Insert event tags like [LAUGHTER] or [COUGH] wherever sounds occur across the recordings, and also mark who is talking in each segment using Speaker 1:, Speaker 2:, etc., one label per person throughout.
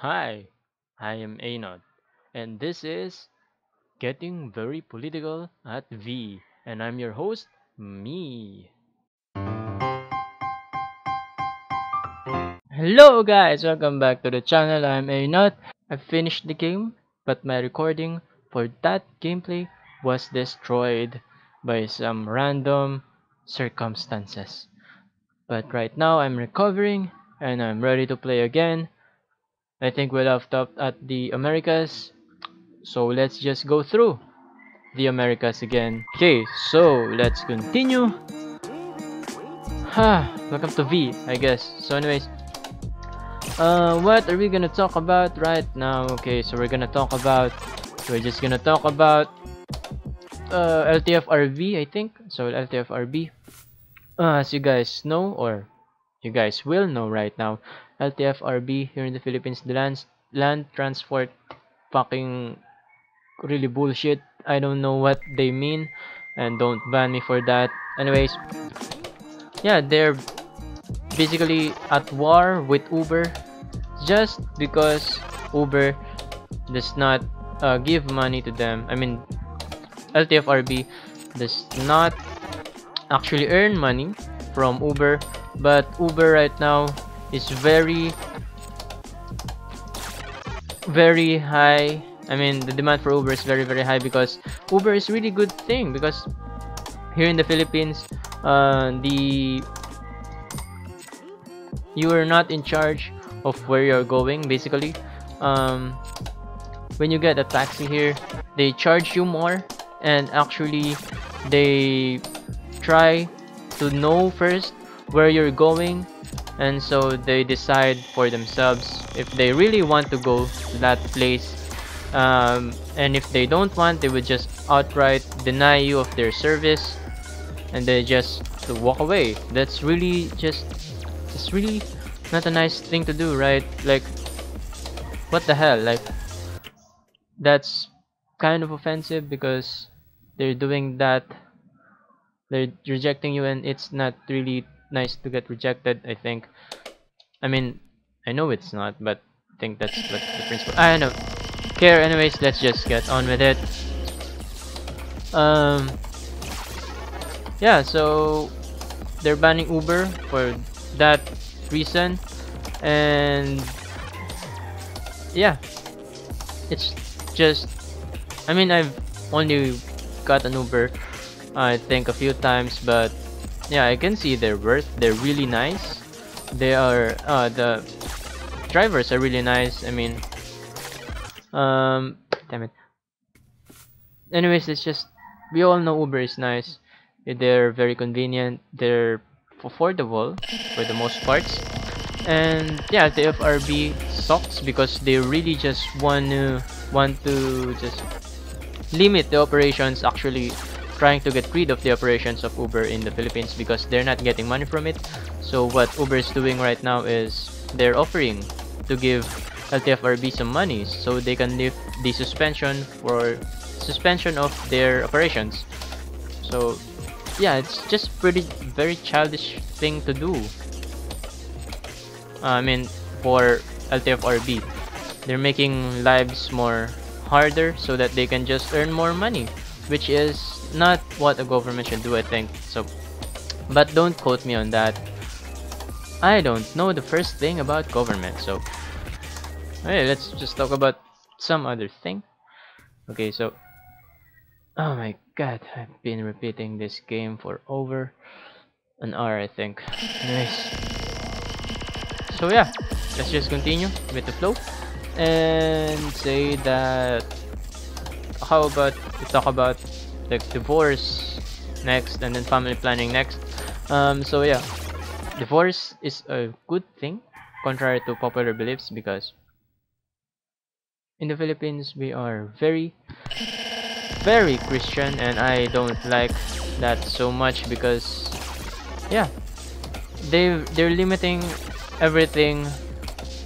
Speaker 1: Hi, I am Anod, and this is Getting Very Political at V, and I'm your host, me. Hello guys, welcome back to the channel. I'm Anod. I finished the game, but my recording for that gameplay was destroyed by some random circumstances. But right now I'm recovering and I'm ready to play again. I think we'll have off at the Americas, so let's just go through the Americas again. Okay, so let's continue. Ha, welcome to V, I guess. So anyways, uh, what are we gonna talk about right now? Okay, so we're gonna talk about, we're just gonna talk about uh, LTFRB, I think. So LTFRB, uh, as you guys know, or you guys will know right now, LTFRB here in the Philippines, the land, land transport fucking really bullshit. I don't know what they mean, and don't ban me for that. Anyways, yeah, they're basically at war with Uber just because Uber does not uh, give money to them. I mean, LTFRB does not actually earn money from Uber, but Uber right now is very very high. I mean, the demand for Uber is very very high because Uber is really good thing because here in the Philippines, uh, the you are not in charge of where you're going basically um, when you get a taxi here they charge you more and actually they try to know first where you're going and so they decide for themselves if they really want to go to that place um, and if they don't want they would just outright deny you of their service and they just walk away. That's really just it's really not a nice thing to do right? Like what the hell? Like that's kind of offensive because they're doing that. They're rejecting you and it's not really nice to get rejected I think. I mean I know it's not but I think that's what the principle. I don't know. Care anyways let's just get on with it. Um yeah so they're banning Uber for that reason. And yeah. It's just I mean I've only got an Uber I think a few times but yeah I can see their worth they're really nice. They are uh, the drivers are really nice I mean um damn it. Anyways it's just we all know Uber is nice. They're very convenient they're affordable for the most parts. And yeah the FRB sucks because they really just want to want to just limit the operations actually trying to get rid of the operations of Uber in the Philippines because they're not getting money from it. So what Uber is doing right now is they're offering to give LTFRB some money so they can lift the suspension for suspension of their operations. So yeah it's just pretty very childish thing to do. Uh, I mean for LTFRB they're making lives more harder so that they can just earn more money which is not what a government should do I think so. But don't quote me on that. I don't know the first thing about government so. Hey let's just talk about some other thing. Okay so. Oh my god I've been repeating this game for over an hour I think. Anyways. So yeah let's just continue with the flow and say that. How about we talk about the divorce next and then family planning next. Um so yeah divorce is a good thing contrary to popular beliefs because in the Philippines we are very very Christian and I don't like that so much because yeah they they're limiting everything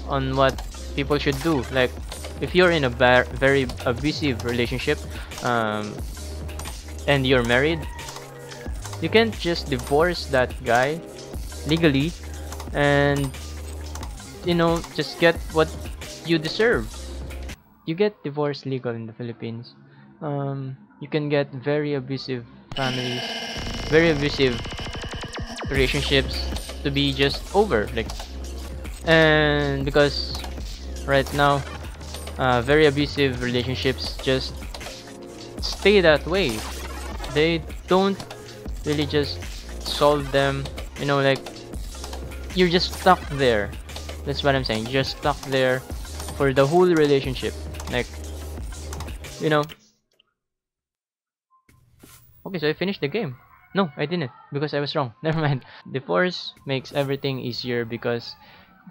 Speaker 1: on what people should do. Like if you're in a very abusive relationship um, and you're married you can't just divorce that guy legally and you know just get what you deserve. You get divorce legal in the Philippines. Um, you can get very abusive families, very abusive relationships to be just over. Like, and because right now, uh, very abusive relationships just stay that way. They don't really just solve them. You know, like you're just stuck there. That's what I'm saying. You're just stuck there for the whole relationship. Like, you know. Okay, so I finished the game. No, I didn't because I was wrong. [LAUGHS] Never mind. Divorce makes everything easier because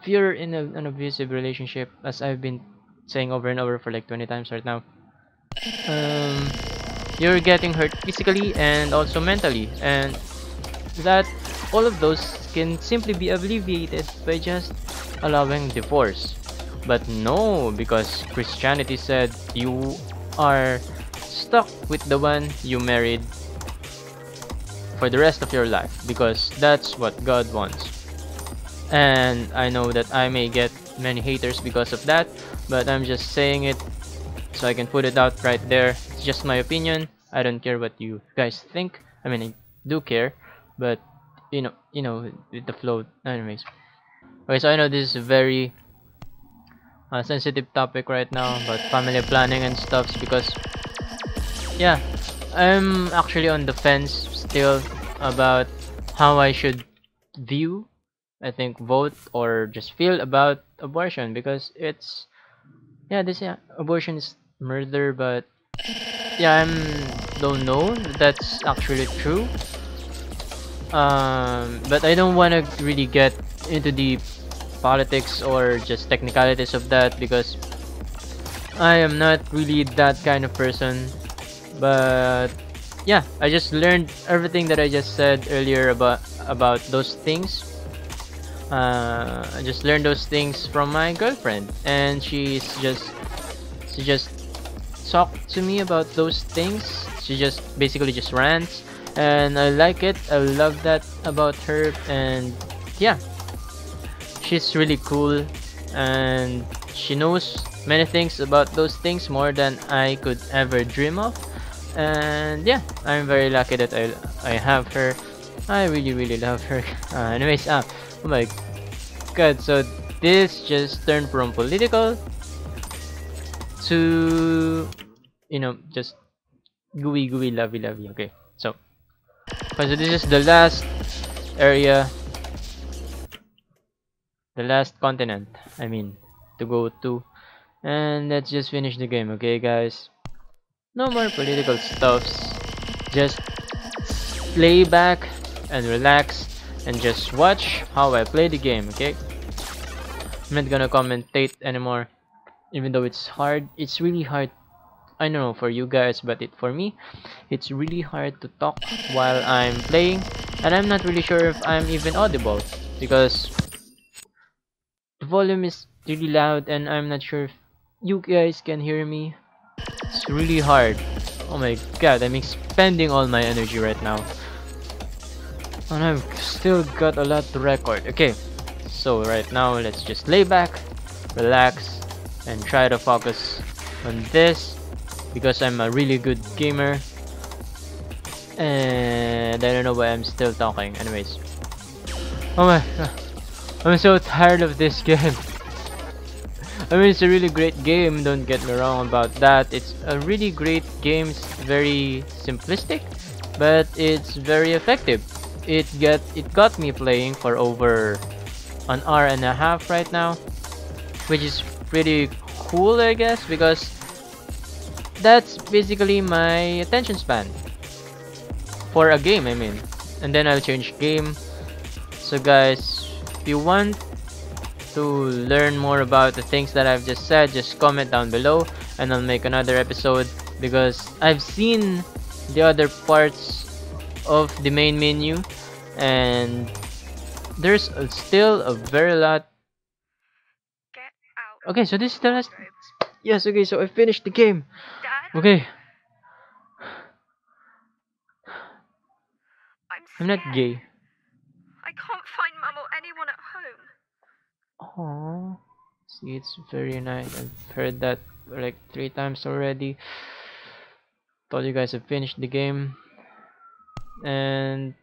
Speaker 1: if you're in a, an abusive relationship, as I've been saying over and over for like 20 times right now, um, you're getting hurt physically and also mentally, and that all of those can simply be alleviated by just allowing divorce. But no, because Christianity said you are stuck with the one you married for the rest of your life because that's what God wants. And I know that I may get many haters because of that, but I'm just saying it so I can put it out right there. Just my opinion. I don't care what you guys think. I mean, I do care, but you know, you know, the flow. Anyways, okay. So I know this is a very uh, sensitive topic right now about family planning and stuffs because, yeah, I'm actually on the fence still about how I should view, I think, vote or just feel about abortion because it's, yeah, this yeah, abortion is murder, but yeah, I'm don't know that's actually true. Um, but I don't want to really get into the politics or just technicalities of that because I am not really that kind of person. But yeah, I just learned everything that I just said earlier about about those things. Uh, I just learned those things from my girlfriend, and she's just she just talked to me about those things. She just basically just rants, and I like it. I love that about her, and yeah, she's really cool, and she knows many things about those things more than I could ever dream of. And yeah, I'm very lucky that I I have her. I really really love her. [LAUGHS] Uh, anyways, ah, oh my god, so this just turned from political to you know just gooey gooey lovey lovey okay. So so this is the last area. The last continent I mean to go to. And let's just finish the game okay guys? No more political stuffs. Just lay back and relax and just watch how I play the game okay? I'm not gonna commentate anymore even though it's hard it's really hard I don't know for you guys but it for me it's really hard to talk while I'm playing and I'm not really sure if I'm even audible because the volume is really loud and I'm not sure if you guys can hear me. It's really hard. Oh my god I'm expending all my energy right now. And I've still got a lot to record. Okay so right now let's just lay back relax and try to focus on this because I'm a really good gamer. And I don't know why I'm still talking. Anyways. Oh my ah. I'm so tired of this [LAUGHS] game. I mean it's a really great game don't get me wrong about that. It's a really great game it's very simplistic but it's very effective. It get it got me playing for over an hour and a half right now which is pretty cool I guess because that's basically my attention span. For a game I mean. And then I'll change game. So guys if you want to learn more about the things that I've just said just comment down below and I'll make another episode because I've seen the other parts of the main menu and there's still a very lot Okay, so this is the last. Yes, okay, so I finished the game. Okay.
Speaker 2: I'm,
Speaker 1: not gay.
Speaker 2: I can't find Mum or anyone at home.
Speaker 1: Oh, See, it's very nice. I've heard that like three times already. Thought you guys have finished the game. And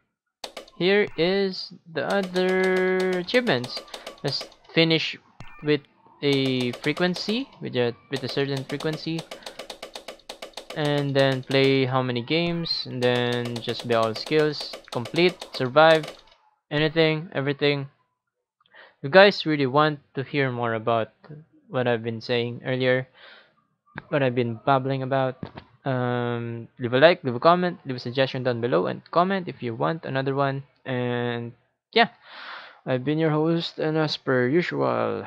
Speaker 1: here is the other achievements. Let's finish with a frequency, with a with a certain frequency. And then play how many games, and then just be all skills, complete, survive, anything, everything. You guys really want to hear more about what I've been saying earlier, what I've been babbling about, um, leave a like, leave a comment, leave a suggestion down below, and comment if you want another one. And yeah, I've been your host, and as per usual,